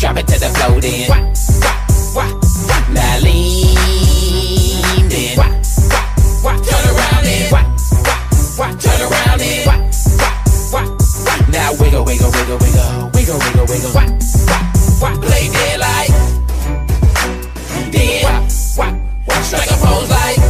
drop it to the floor then. Now lean then. Turn around then. Turn around then. Now wiggle, wiggle, wiggle, wiggle, wiggle, wiggle, wiggle. Play dead like. Then strike a pose like.